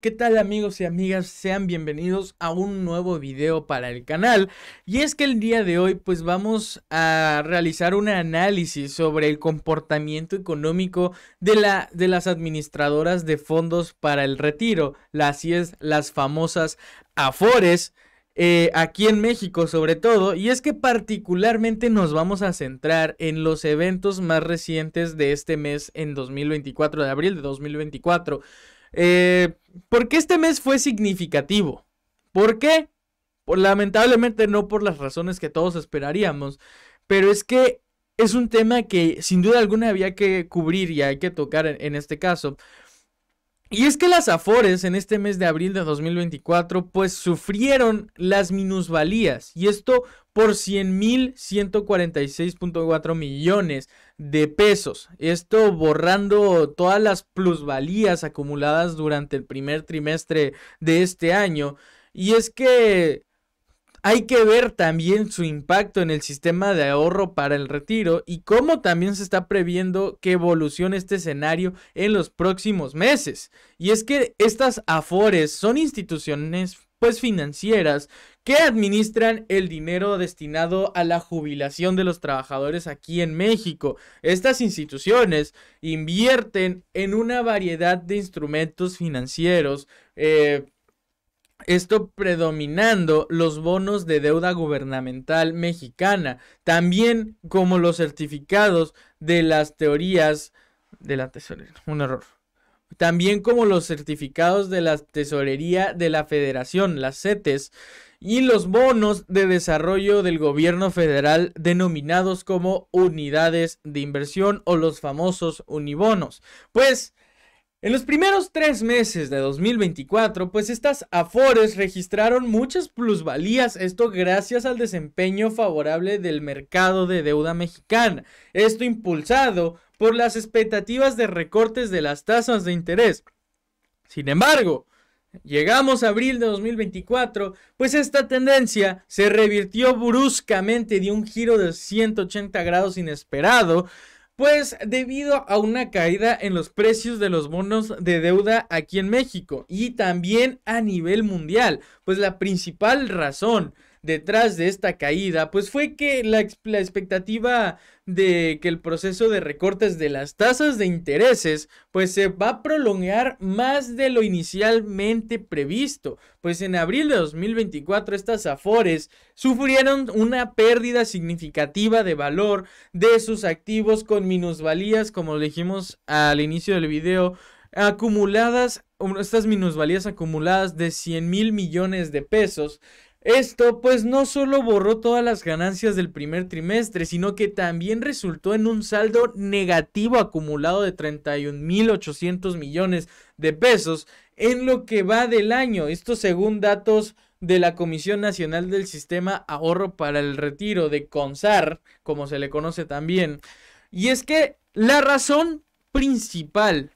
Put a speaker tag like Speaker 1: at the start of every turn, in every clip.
Speaker 1: ¿Qué tal amigos y amigas? Sean bienvenidos a un nuevo video para el canal. Y es que el día de hoy pues vamos a realizar un análisis sobre el comportamiento económico de, la, de las administradoras de fondos para el retiro, las, es, las famosas AFORES. Eh, aquí en México sobre todo, y es que particularmente nos vamos a centrar en los eventos más recientes de este mes en 2024, de abril de 2024. Eh, ¿Por qué este mes fue significativo? ¿Por qué? lamentablemente no por las razones que todos esperaríamos, pero es que es un tema que sin duda alguna había que cubrir y hay que tocar en este caso. Y es que las Afores en este mes de abril de 2024 pues sufrieron las minusvalías y esto por 100.146.4 millones de pesos. Esto borrando todas las plusvalías acumuladas durante el primer trimestre de este año. Y es que hay que ver también su impacto en el sistema de ahorro para el retiro y cómo también se está previendo que evolucione este escenario en los próximos meses. Y es que estas AFORES son instituciones pues financieras que administran el dinero destinado a la jubilación de los trabajadores aquí en México. Estas instituciones invierten en una variedad de instrumentos financieros eh, esto predominando los bonos de deuda gubernamental mexicana, también como los certificados de las teorías de la tesorería. Un error. También como los certificados de la tesorería de la federación, las CETES, y los bonos de desarrollo del gobierno federal denominados como unidades de inversión o los famosos unibonos. Pues en los primeros tres meses de 2024, pues estas Afores registraron muchas plusvalías, esto gracias al desempeño favorable del mercado de deuda mexicana, esto impulsado por las expectativas de recortes de las tasas de interés. Sin embargo, llegamos a abril de 2024, pues esta tendencia se revirtió bruscamente de un giro de 180 grados inesperado, pues debido a una caída en los precios de los bonos de deuda aquí en México y también a nivel mundial, pues la principal razón detrás de esta caída, pues fue que la, expectativa de que el proceso de recortes de las tasas de intereses, pues se va a prolongar más de lo inicialmente previsto, pues en abril de 2024 estas Afores sufrieron una pérdida significativa de valor de sus activos con minusvalías, como dijimos al inicio del video, acumuladas, estas minusvalías acumuladas de 100 mil millones de pesos, esto pues no solo borró todas las ganancias del primer trimestre, sino que también resultó en un saldo negativo acumulado de 31.800 millones de pesos en lo que va del año. Esto según datos de la Comisión Nacional del Sistema Ahorro para el Retiro de CONSAR, como se le conoce también. Y es que la razón principal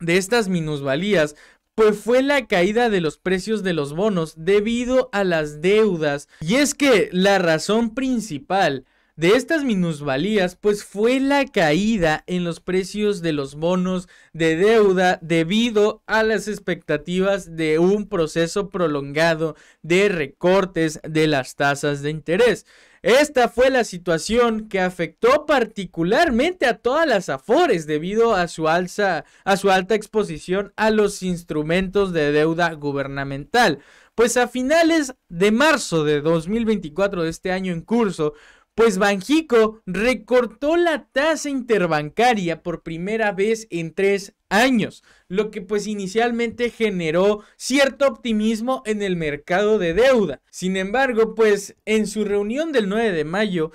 Speaker 1: de estas minusvalías pues fue la caída de los precios de los bonos debido a las deudas. Y es que la razón principal de estas minusvalías, pues fue la caída en los precios de los bonos de deuda debido a las expectativas de un proceso prolongado de recortes de las tasas de interés. Esta fue la situación que afectó particularmente a todas las Afores debido a su alza, a su alta exposición a los instrumentos de deuda gubernamental. Pues a finales de marzo de 2024 de este año en curso, pues Banjico recortó la tasa interbancaria por primera vez en tres años, lo que pues inicialmente generó cierto optimismo en el mercado de deuda. Sin embargo, pues en su reunión del 9 de mayo,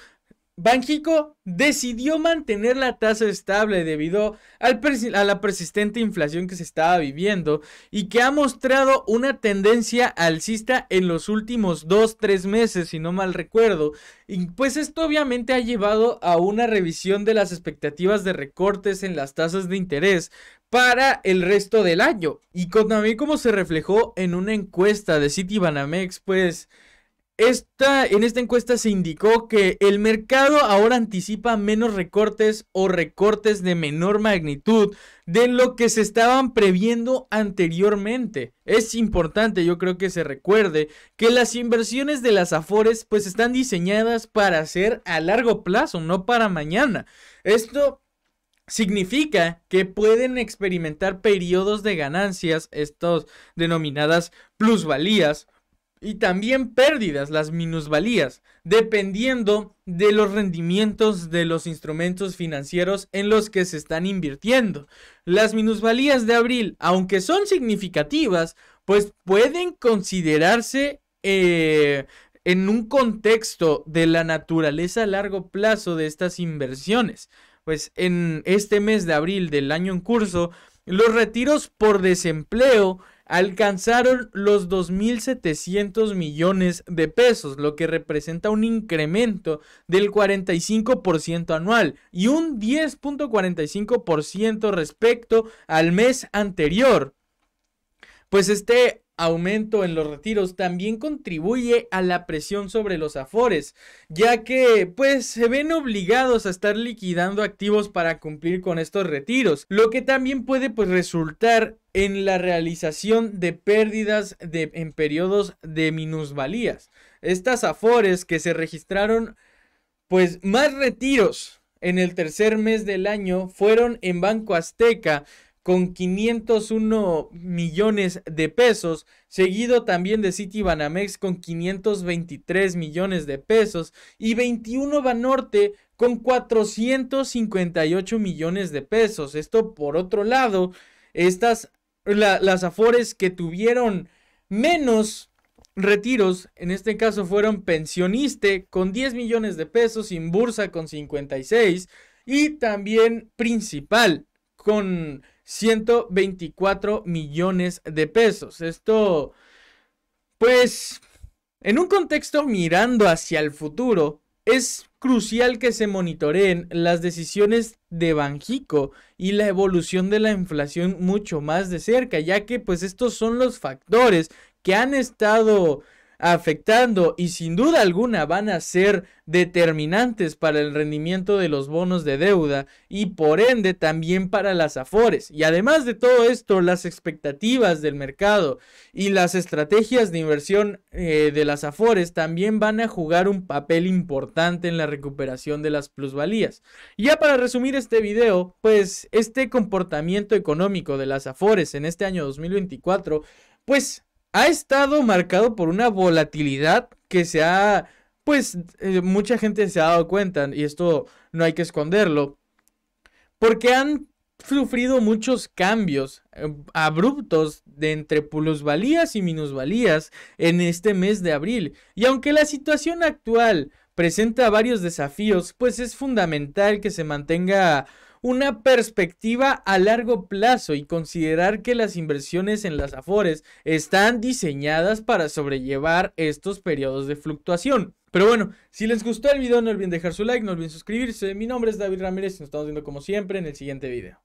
Speaker 1: Banjico decidió mantener la tasa estable debido a la persistente inflación que se estaba viviendo y que ha mostrado una tendencia alcista en los últimos 2-3 meses, si no mal recuerdo. Y pues esto obviamente ha llevado a una revisión de las expectativas de recortes en las tasas de interés para el resto del año. Y también como se reflejó en una encuesta de Citibanamex, pues en esta encuesta se indicó que el mercado ahora anticipa menos recortes o recortes de menor magnitud de lo que se estaban previendo anteriormente. Es importante, yo creo que se recuerde que las inversiones de las Afores pues están diseñadas para ser a largo plazo, no para mañana. Esto significa que pueden experimentar periodos de ganancias, estos denominadas plusvalías y también pérdidas, las minusvalías, dependiendo de los rendimientos de los instrumentos financieros en los que se están invirtiendo. Las minusvalías de abril, aunque son significativas, pues pueden considerarse eh, en un contexto de la naturaleza a largo plazo de estas inversiones. Pues en este mes de abril del año en curso, los retiros por desempleo alcanzaron los 2.700 millones de pesos, lo que representa un incremento del 45% anual y un 10.45% respecto al mes anterior. Pues este aumento en los retiros también contribuye a la presión sobre los afores, ya que pues se ven obligados a estar liquidando activos para cumplir con estos retiros, lo que también puede pues resultar en la realización de pérdidas en periodos de minusvalías. Estas afores que se registraron pues más retiros en el tercer mes del año fueron en Banco Azteca con 501 millones de pesos, seguido también de City Banamex con 523 millones de pesos y 21 Banorte con 458 millones de pesos. Esto por otro lado, estas las Afores que tuvieron menos retiros, en este caso fueron Pensioniste con 10 millones de pesos, Inbursa con 56 y también Principal con 124 millones de pesos. Esto, pues, en un contexto mirando hacia el futuro, es crucial que se monitoreen las decisiones de Banjico y la evolución de la inflación mucho más de cerca, ya que pues estos son los factores que han estado afectando y sin duda alguna van a ser determinantes para el rendimiento de los bonos de deuda y por ende también para las afores. Y además de todo esto, las expectativas del mercado y las estrategias de inversión eh, de las afores también van a jugar un papel importante en la recuperación de las plusvalías. Ya para resumir este video, pues este comportamiento económico de las afores en este año 2024, pues ha estado marcado por una volatilidad que se ha, pues eh, mucha gente se ha dado cuenta, y esto no hay que esconderlo, porque han sufrido muchos cambios eh, abruptos de entre plusvalías y minusvalías en este mes de abril. Y aunque la situación actual presenta varios desafíos, pues es fundamental que se mantenga una perspectiva a largo plazo y considerar que las inversiones en las Afores están diseñadas para sobrellevar estos periodos de fluctuación. Pero bueno, si les gustó el video no olviden dejar su like, no olviden suscribirse. Mi nombre es David Ramírez y nos estamos viendo como siempre en el siguiente video.